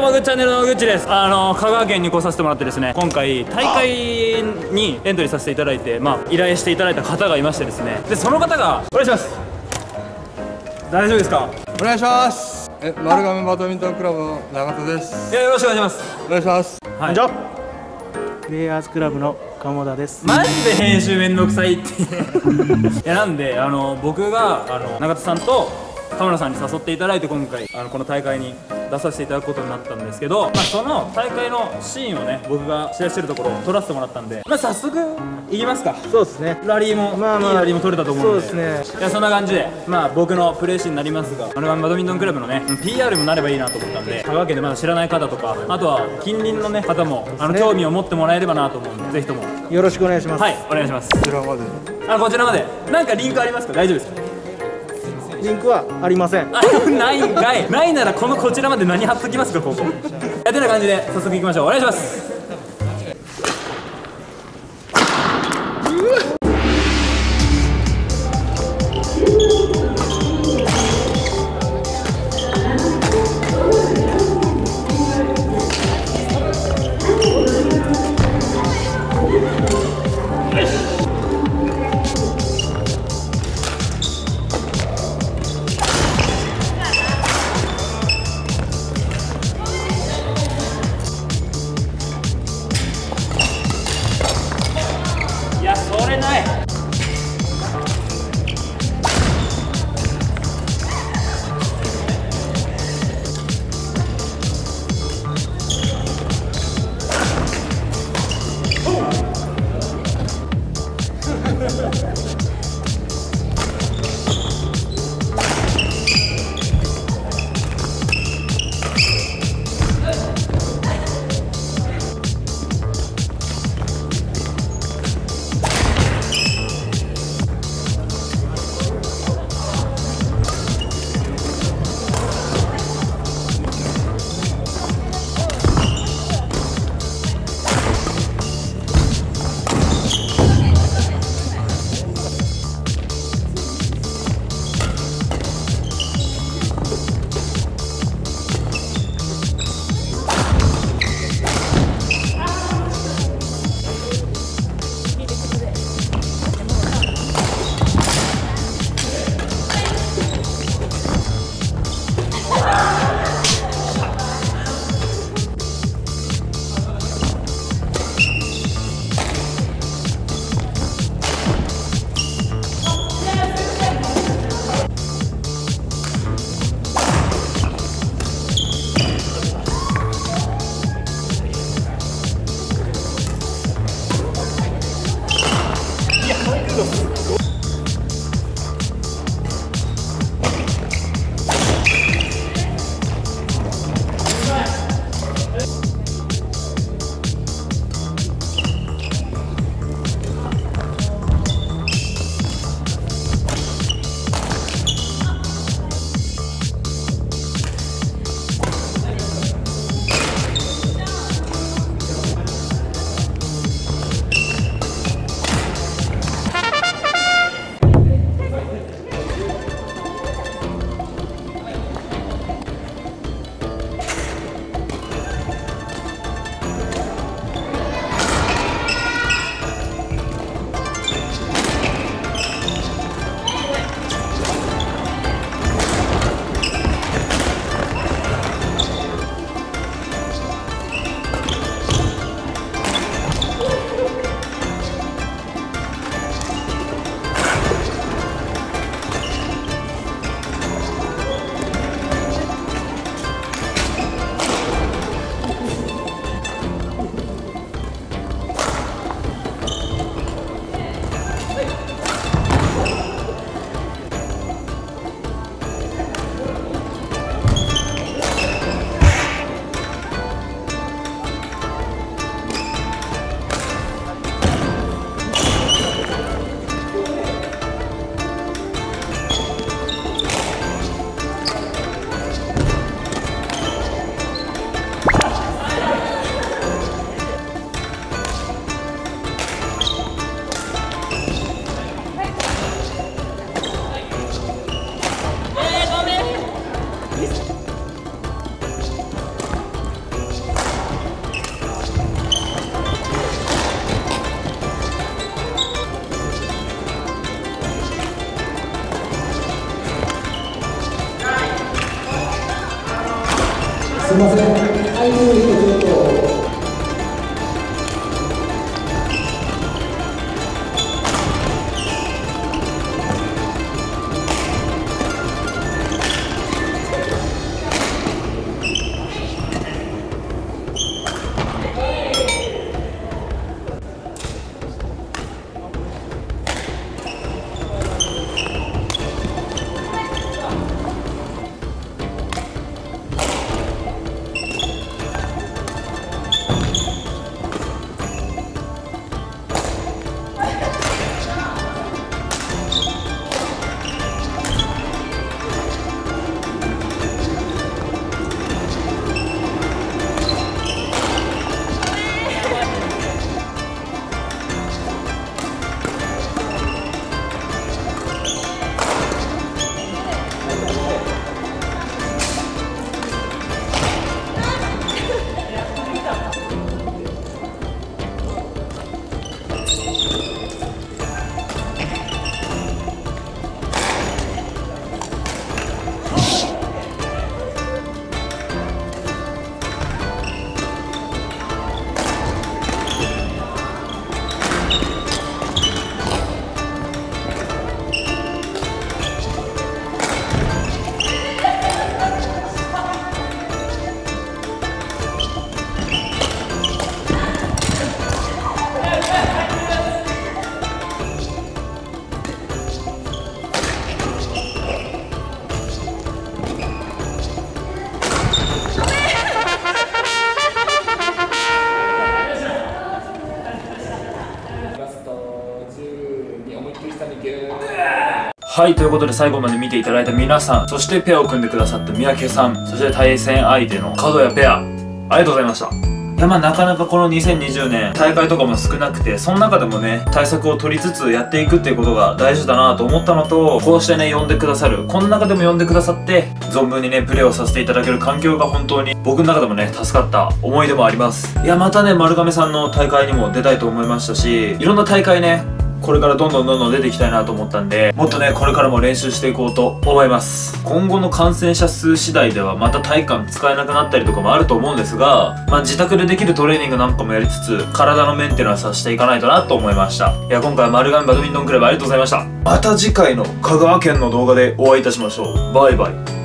ももぐチャンネルのぐっちです。あの香川県に来させてもらってですね今回大会にエントリーさせていただいてまあ依頼していただいた方がいましてですね。でその方がお願いします。大丈夫ですか？お願いします。え丸亀バドミントンクラブの長戸です。いやよろしくお願いします。お願いします。はい。じゃプレイヤーズクラブの鴨田です。マジで編集めんどくさいって。いやなんであの僕があの永田さんと田村さんに誘っていただいて今回あのこの大会に出させていただくことになったんですけど、まあ、その大会のシーンをね僕が試合してるところを撮らせてもらったんで、まあ、早速いきますか。そうですね。ラリーも、まあまあいいラリーも取れたと思うんで。そうですいやそんな感じで、まあ、僕のプレーシーンになりますがあのバドミントンクラブのね PR にもなればいいなと思ったんで香川県でまだ知らない方とかあとは近隣の、ね、方もあの興味を持ってもらえればなと思うんでぜひとも。よろしくお願いします、はいお願いします。こちらまで。あこちらまで。なんかリンクありますか？大丈夫ですか？リンクはありません。ないんかい。ないならこのこちらまで何貼っときますかここ。やってな感じで早速いきましょう。お願いします。すはい、ということで最後まで見ていただいた皆さん、そしてペアを組んでくださった三宅さん、そして対戦相手の角谷ペア、ありがとうございました。いやまあなかなかこの2020年大会とかも少なくてその中でもね対策を取りつつやっていくっていうことが大事だなと思ったのとこうしてね呼んでくださるこの中でも呼んでくださって存分にねプレーをさせていただける環境が本当に僕の中でもね助かった思い出もありますいやまたね丸亀さんの大会にも出たいと思いましたしいろんな大会ねこれからどんどんどんどん出ていきたいなと思ったんでもっとねこれからも練習していこうと思います。今後の感染者数次第ではまた体育館使えなくなったりとかもあると思うんですがまあ自宅でできるトレーニングなんかもやりつつ体のメンテナンスはしていかないとなと思いました。いや今回丸亀バドミントンクラブありがとうございました。また次回の香川県の動画でお会いいたしましょう。バイバイ。